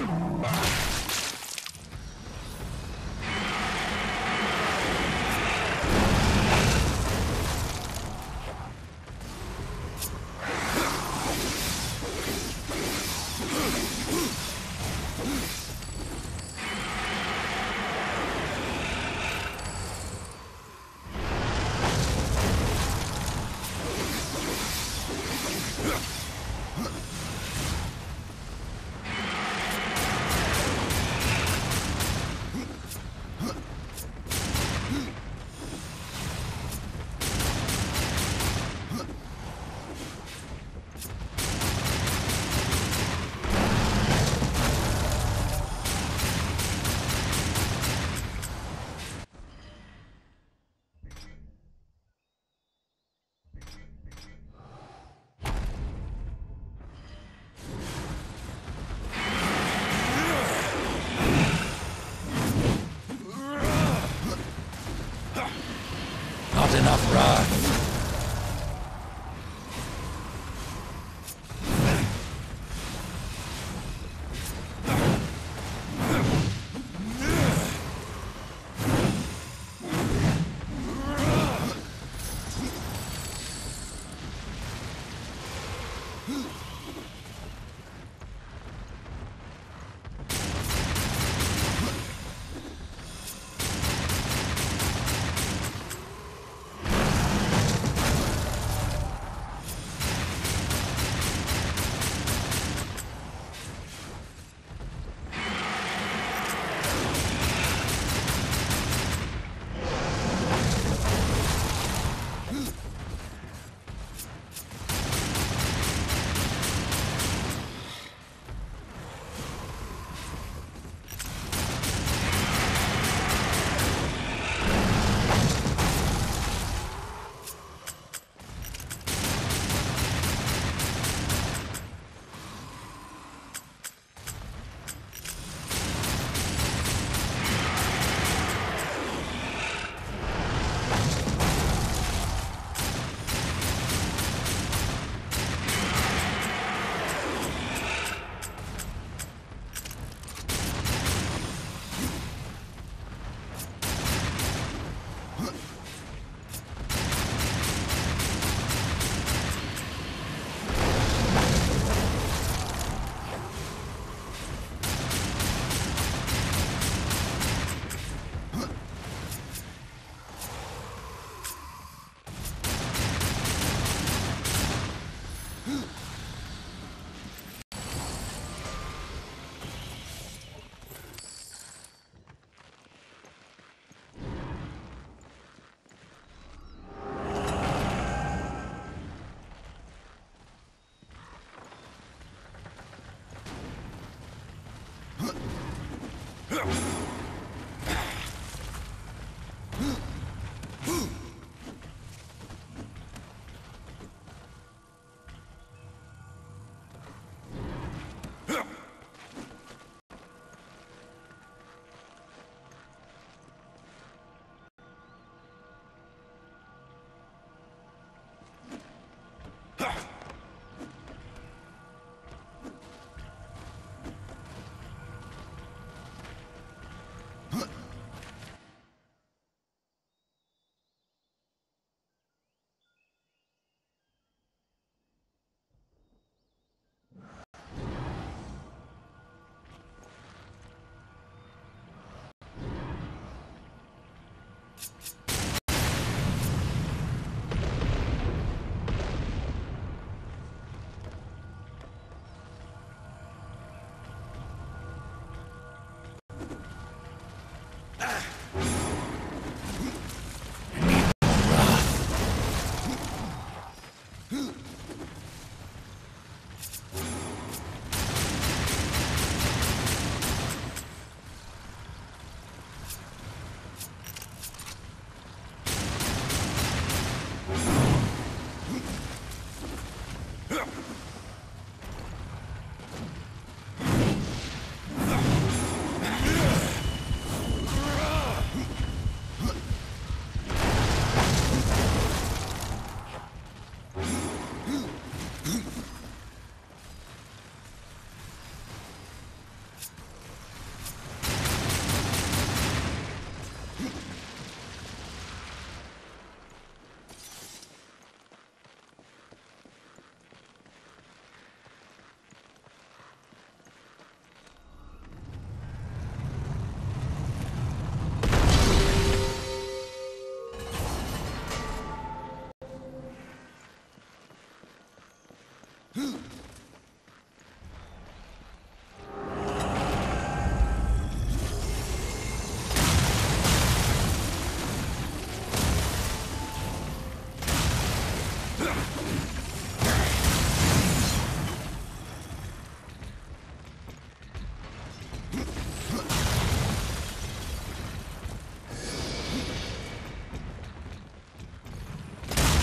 Not enough wrath. Huh. Ah!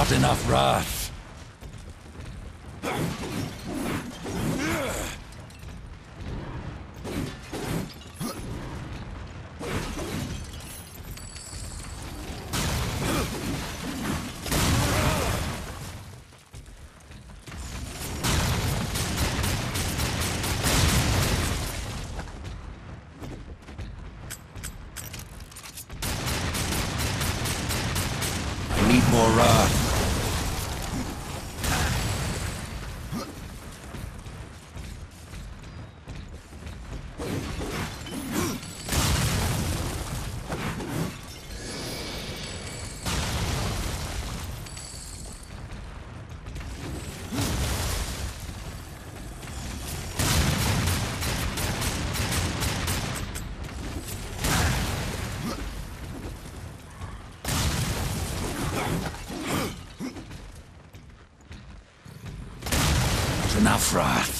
Not enough wrath. Need more wrath. Enough wrath.